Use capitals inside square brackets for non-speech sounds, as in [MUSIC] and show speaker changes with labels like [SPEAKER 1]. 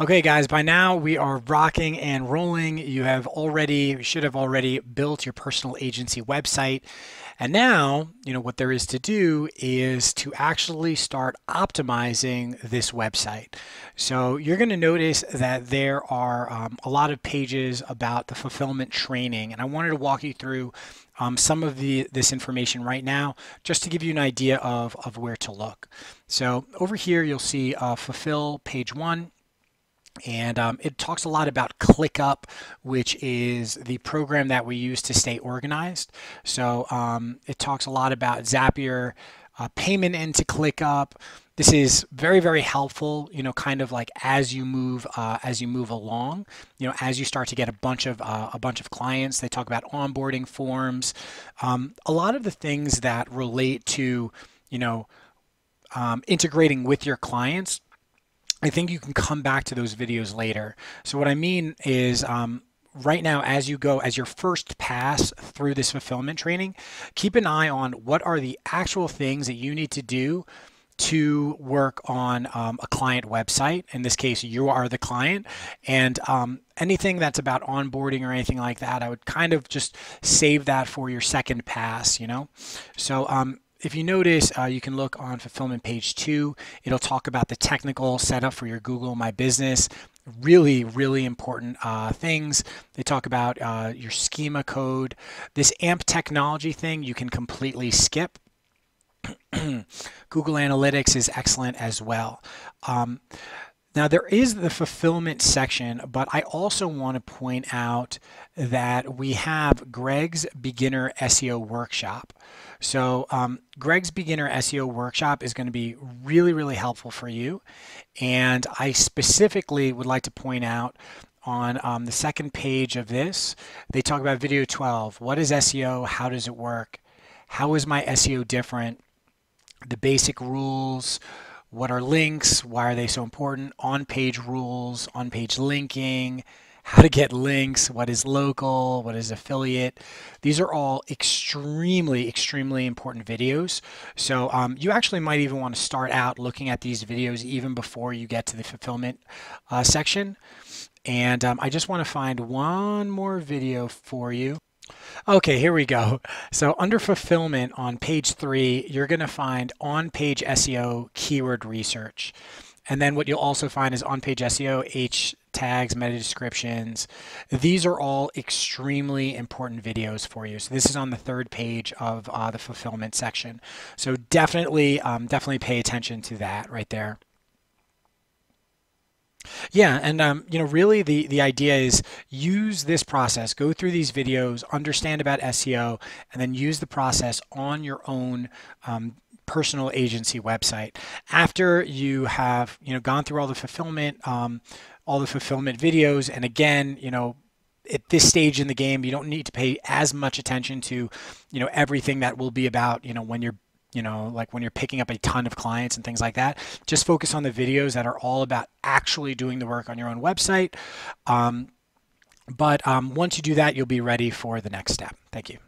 [SPEAKER 1] Okay, guys, by now we are rocking and rolling. You have already, you should have already built your personal agency website. And now, you know, what there is to do is to actually start optimizing this website. So you're going to notice that there are um, a lot of pages about the fulfillment training. And I wanted to walk you through um, some of the this information right now just to give you an idea of, of where to look. So over here, you'll see uh, fulfill page one and um, it talks a lot about ClickUp, which is the program that we use to stay organized. So um, it talks a lot about Zapier, uh, payment into ClickUp. This is very, very helpful, you know, kind of like as you move, uh, as you move along, you know, as you start to get a bunch of, uh, a bunch of clients, they talk about onboarding forms, um, a lot of the things that relate to, you know, um, integrating with your clients I think you can come back to those videos later. So what I mean is um, right now as you go as your first pass through this fulfillment training keep an eye on what are the actual things that you need to do to work on um, a client website. In this case you are the client. And um, anything that's about onboarding or anything like that i would kind of just save that for your second pass you know? So um, if you notice, uh, you can look on fulfillment page two. It'll talk about the technical setup for your Google My Business. Really, really important uh, things. They talk about uh, your schema code. This AMP technology thing you can completely skip. [CLEARS THROAT] Google Analytics is excellent as well. Um, now there is the fulfillment section, but I also want to point out that we have Greg's Beginner SEO Workshop. So um, Greg's Beginner SEO Workshop is going to be really, really helpful for you. And I specifically would like to point out on um, the second page of this, they talk about video 12. What is SEO? How does it work? How is my SEO different? The basic rules, what are links? Why are they so important? On page rules, on page linking, how to get links, what is local, what is affiliate. These are all extremely, extremely important videos. So um, you actually might even want to start out looking at these videos even before you get to the fulfillment uh, section. And um, I just want to find one more video for you. Okay, here we go. So under fulfillment on page three, you're going to find on-page SEO keyword research. And then what you'll also find is on-page SEO, H tags, meta descriptions. These are all extremely important videos for you. So this is on the third page of uh, the fulfillment section. So definitely, um, definitely pay attention to that right there. Yeah, and um, you know, really, the the idea is use this process. Go through these videos, understand about SEO, and then use the process on your own. Um, personal agency website after you have you know gone through all the fulfillment um, all the fulfillment videos and again you know at this stage in the game you don't need to pay as much attention to you know everything that will be about you know when you're you know, like when you're picking up a ton of clients and things like that, just focus on the videos that are all about actually doing the work on your own website. Um, but um, once you do that, you'll be ready for the next step. Thank you.